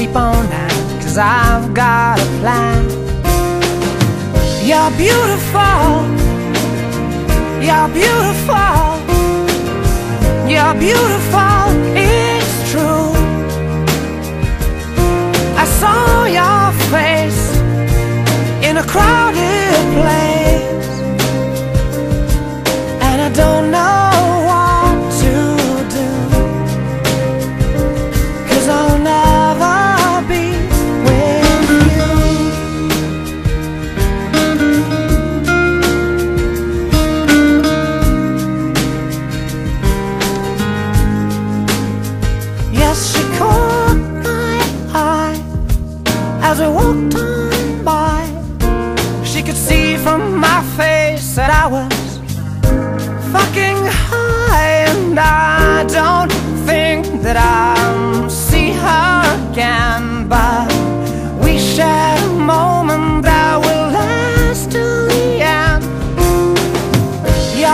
sleep on that, cause I've got a plan. You're beautiful. You're beautiful. You're beautiful. It's true. I saw your face in a crowded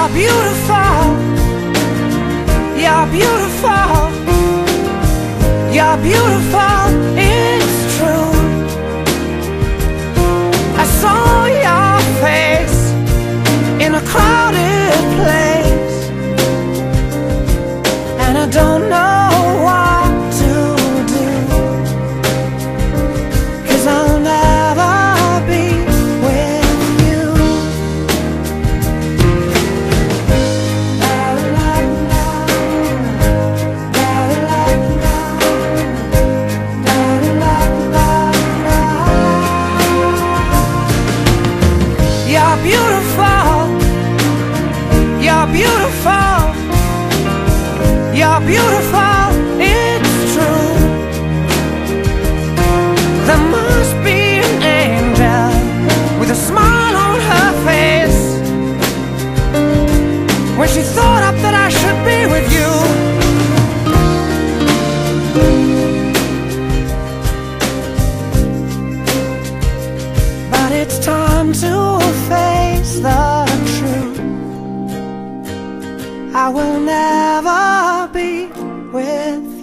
You're beautiful. You're beautiful. You're beautiful, it's true. You're beautiful. You're beautiful. It's true. There must be an angel with a smile on her face when she thought up that I should be with you. But it's time to face the. I will never be with